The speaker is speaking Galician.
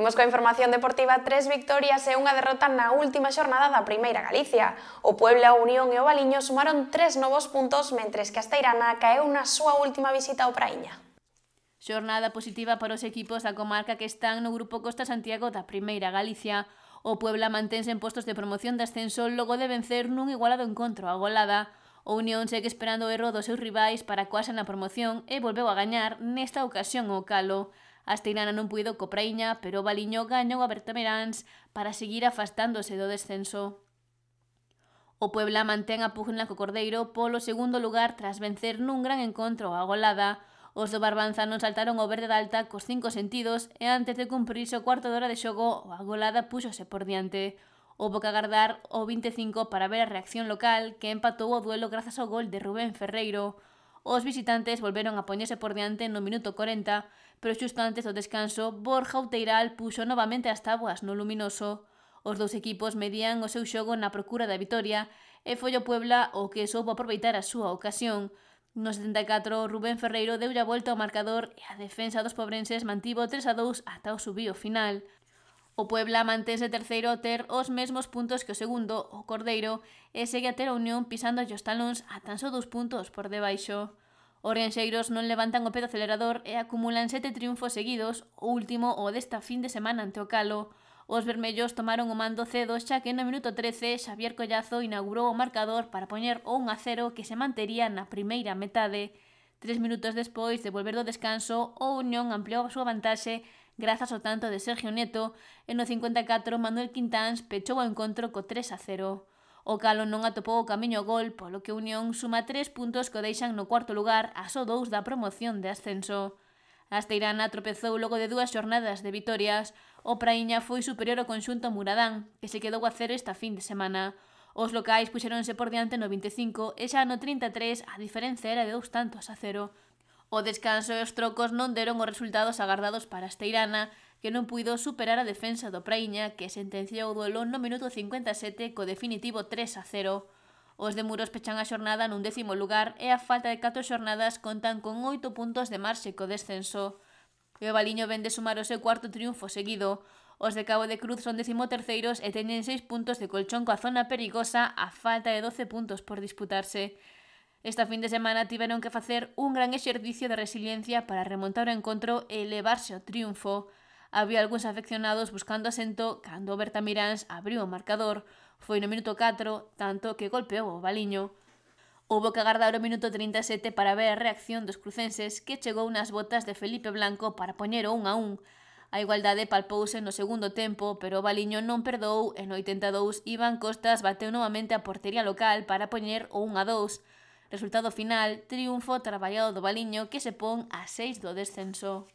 Imos coa información deportiva, tres victorias e unha derrota na última xornada da Primeira Galicia. O Puebla, Unión e o Baliño sumaron tres novos puntos, mentres que a Esteirana caeu na súa última visita ao Praíña. Xornada positiva para os equipos da comarca que están no Grupo Costa Santiago da Primeira Galicia. O Puebla mantense en postos de promoción de ascenso logo de vencer nun igualado encontro a golada. O Unión segue esperando o erro dos seus rivais para coasa na promoción e volveu a gañar nesta ocasión o Calo. Asteirana non puido co Praíña, pero Baliño gañou a Bertameráns para seguir afastándose do descenso. O Puebla mantén a pugna co Cordeiro polo segundo lugar tras vencer nun gran encontro a golada. Os do Barbanza non saltaron o verde d'alta alta cos cinco sentidos e antes de cumprirse o cuarto de hora de xogo, a golada púxose por diante. O que agardar o 25 para ver a reacción local que empatou o duelo grazas ao gol de Rubén Ferreiro. Os visitantes volveron a poñerse por diante no minuto 40, pero xusto antes do descanso, Borja Outeiral puxo novamente as tabuas no luminoso. Os dous equipos medían o seu xogo na procura da vitoria e foi o Puebla o que soubo aproveitar a súa ocasión. No 74, Rubén Ferreiro deu a volta ao marcador e a defensa dos pobrenses mantivo 3 a 2 ata o subío final. O Puebla mantense terceiro ter os mesmos puntos que o segundo, o Cordeiro, e segue a ter a Unión pisando os talóns a tan só dous puntos por debaixo. Os Orenxeiros non levantan o pé do acelerador e acumulan sete triunfos seguidos, o último o desta fin de semana ante o Calo. Os vermellos tomaron o mando cedo xa que no minuto 13 Xavier Collazo inaugurou o marcador para poñer o 1 a 0 que se mantería na primeira metade. Tres minutos despois de volver do descanso, o Unión ampliou a súa vantaxe Grazas ao tanto de Sergio Neto e no 54 Manuel Quintáns pechou o encontro co 3 a 0. O Calo non atopou o camiño ao gol, polo que Unión suma 3 puntos que o deixan no cuarto lugar a só dous da promoción de ascenso. A Asteirana tropezou logo de dúas xornadas de vitorias, o Praíña foi superior ao conxunto Muradán, que se quedou a cero esta fin de semana. Os locais puxeronse por diante no 25 e xa no 33 a diferenza era de dous tantos a cero. O descanso e os trocos non deron os resultados agardados para a Esteirana, que non puido superar a defensa do Praíña, que sentenciou o duelo no minuto 57 co definitivo 3 a 0. Os de Muros pechan a xornada nun décimo lugar e a falta de 4 xornadas contan con 8 puntos de marxe co descenso. E o Baliño vende sumar o seu cuarto triunfo seguido. Os de Cabo de Cruz son decimoterceiros e teñen 6 puntos de colchón coa zona perigosa a falta de 12 puntos por disputarse. Esta fin de semana tiveron que facer un gran exercicio de resiliencia para remontar o encontro e elevarse ao triunfo. Había algúns afeccionados buscando asento cando Berta Miráns abriu o marcador. Foi no minuto 4, tanto que golpeou o baliño. Houbo que agardar o minuto 37 para ver a reacción dos crucenses que chegou nas botas de Felipe Blanco para poñer o 1 a 1. A igualdade palpouse no segundo tempo, pero o Baliño non perdou e no 82 Iván Costas bateu novamente a portería local para poñer o 1 a 2. Resultado final, triunfo traballado do Baliño que se pon a 6 do descenso.